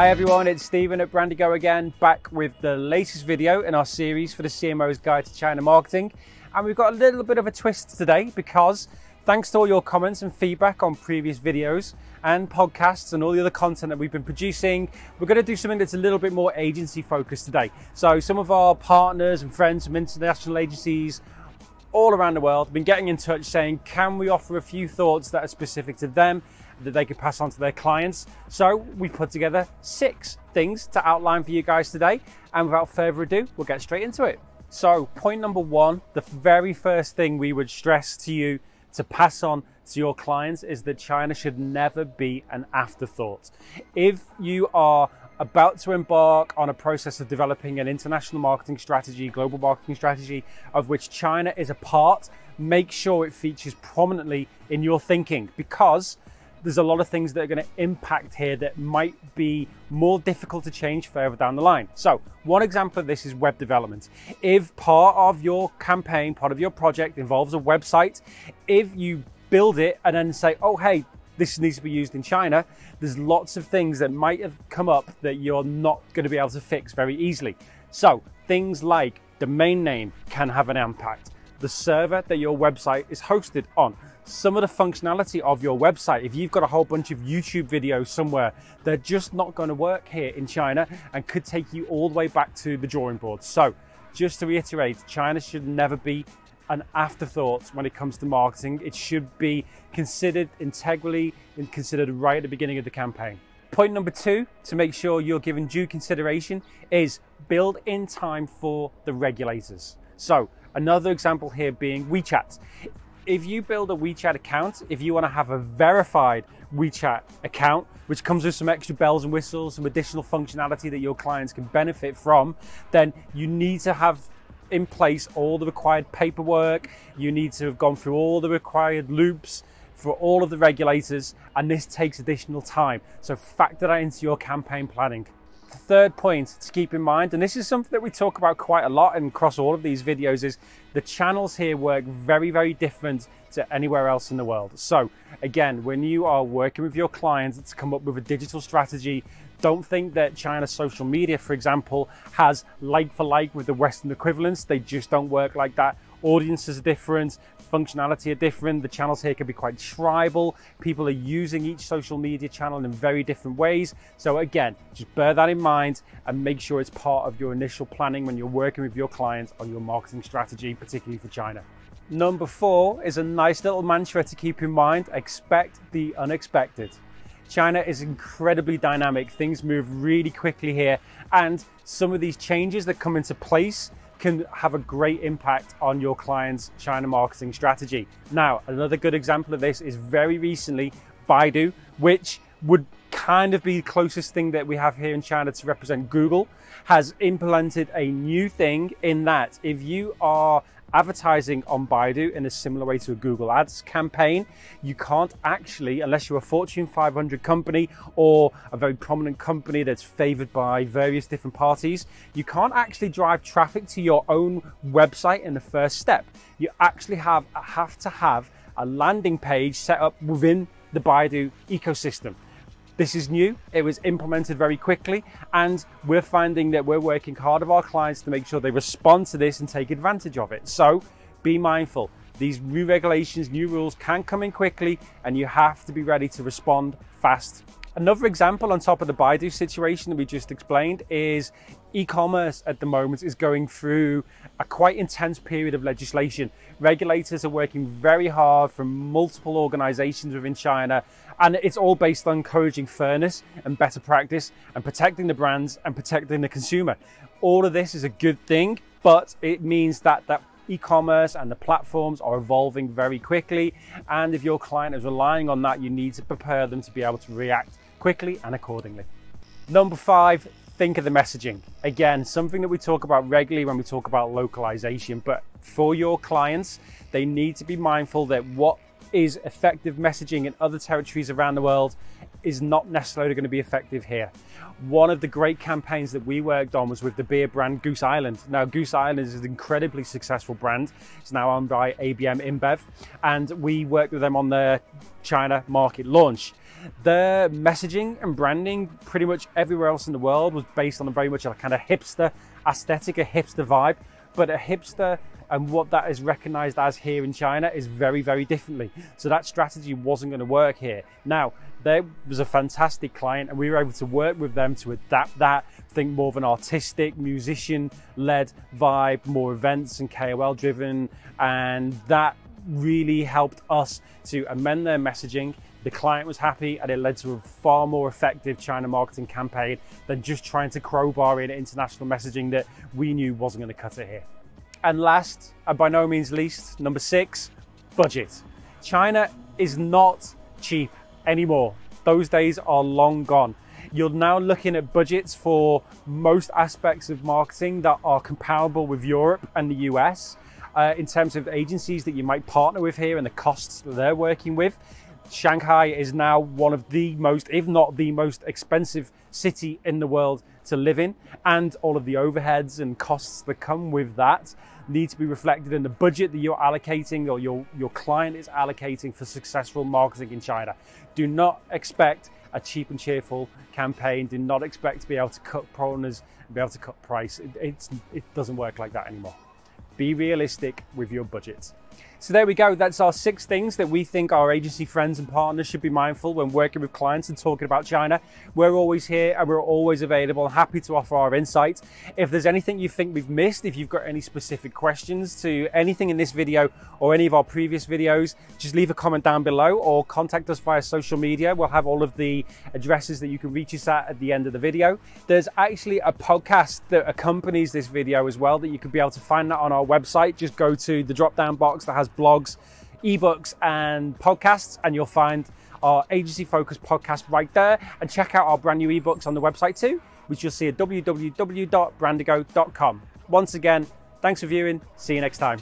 Hi everyone, it's Steven at Brandigo again, back with the latest video in our series for the CMO's Guide to China Marketing. And we've got a little bit of a twist today because thanks to all your comments and feedback on previous videos and podcasts and all the other content that we've been producing, we're going to do something that's a little bit more agency focused today. So some of our partners and friends from international agencies all around the world have been getting in touch saying, can we offer a few thoughts that are specific to them that they could pass on to their clients? So we put together six things to outline for you guys today. And without further ado, we'll get straight into it. So point number one, the very first thing we would stress to you to pass on to your clients is that China should never be an afterthought. If you are about to embark on a process of developing an international marketing strategy, global marketing strategy, of which China is a part, make sure it features prominently in your thinking because there's a lot of things that are going to impact here that might be more difficult to change further down the line. So one example of this is web development. If part of your campaign, part of your project involves a website, if you build it and then say, oh, hey, this needs to be used in China, there's lots of things that might have come up that you're not going to be able to fix very easily. So things like domain name can have an impact. The server that your website is hosted on, some of the functionality of your website, if you've got a whole bunch of YouTube videos somewhere, they're just not going to work here in China and could take you all the way back to the drawing board. So just to reiterate, China should never be an afterthought when it comes to marketing. It should be considered integrally and considered right at the beginning of the campaign. Point number two, to make sure you're given due consideration, is build in time for the regulators. So another example here being WeChat. If you build a WeChat account, if you want to have a verified WeChat account, which comes with some extra bells and whistles, some additional functionality that your clients can benefit from, then you need to have in place all the required paperwork. You need to have gone through all the required loops for all of the regulators, and this takes additional time. So factor that into your campaign planning. The third point to keep in mind, and this is something that we talk about quite a lot and across all of these videos, is the channels here work very, very different to anywhere else in the world. So again, when you are working with your clients to come up with a digital strategy don't think that China's social media, for example, has like for like with the Western equivalents. They just don't work like that. Audiences are different, functionality are different. The channels here can be quite tribal. People are using each social media channel in very different ways. So again, just bear that in mind and make sure it's part of your initial planning when you're working with your clients on your marketing strategy, particularly for China. Number four is a nice little mantra to keep in mind. Expect the unexpected. China is incredibly dynamic. Things move really quickly here. And some of these changes that come into place can have a great impact on your client's China marketing strategy. Now, another good example of this is very recently Baidu, which would kind of be the closest thing that we have here in China to represent Google, has implemented a new thing in that if you are advertising on Baidu in a similar way to a Google Ads campaign. You can't actually, unless you're a Fortune 500 company or a very prominent company that's favored by various different parties, you can't actually drive traffic to your own website in the first step. You actually have, have to have a landing page set up within the Baidu ecosystem. This is new, it was implemented very quickly, and we're finding that we're working hard with our clients to make sure they respond to this and take advantage of it. So be mindful. These new regulations, new rules can come in quickly, and you have to be ready to respond fast Another example on top of the Baidu situation that we just explained is e-commerce at the moment is going through a quite intense period of legislation. Regulators are working very hard from multiple organizations within China and it's all based on encouraging fairness and better practice and protecting the brands and protecting the consumer. All of this is a good thing, but it means that that e-commerce and the platforms are evolving very quickly. And if your client is relying on that, you need to prepare them to be able to react quickly and accordingly. Number five, think of the messaging. Again, something that we talk about regularly when we talk about localization, but for your clients, they need to be mindful that what is effective messaging in other territories around the world is not necessarily going to be effective here. One of the great campaigns that we worked on was with the beer brand Goose Island. Now, Goose Island is an incredibly successful brand. It's now owned by AB InBev, and we worked with them on their China market launch. Their messaging and branding, pretty much everywhere else in the world, was based on a very much a kind of hipster aesthetic, a hipster vibe, but a hipster and what that is recognized as here in China is very, very differently. So that strategy wasn't going to work here. Now, there was a fantastic client, and we were able to work with them to adapt that, think more of an artistic, musician led vibe, more events and KOL driven, and that really helped us to amend their messaging. The client was happy and it led to a far more effective China marketing campaign than just trying to crowbar in international messaging that we knew wasn't going to cut it here. And last, and by no means least, number six, budget. China is not cheap anymore. Those days are long gone. You're now looking at budgets for most aspects of marketing that are comparable with Europe and the US uh, in terms of agencies that you might partner with here and the costs that they're working with. Shanghai is now one of the most, if not the most expensive city in the world to live in, and all of the overheads and costs that come with that need to be reflected in the budget that you're allocating or your, your client is allocating for successful marketing in China. Do not expect a cheap and cheerful campaign. Do not expect to be able to cut corners and be able to cut price. It, it doesn't work like that anymore. Be realistic with your budget. So there we go. That's our six things that we think our agency friends and partners should be mindful when working with clients and talking about China. We're always here and we're always available. and Happy to offer our insight. If there's anything you think we've missed, if you've got any specific questions to anything in this video or any of our previous videos, just leave a comment down below or contact us via social media. We'll have all of the addresses that you can reach us at at the end of the video. There's actually a podcast that accompanies this video as well that you could be able to find that on our website. Just go to the drop down box that has blogs, ebooks, and podcasts, and you'll find our agency focused podcast right there. And check out our brand new ebooks on the website too, which you'll see at www.brandigo.com. Once again, thanks for viewing. See you next time.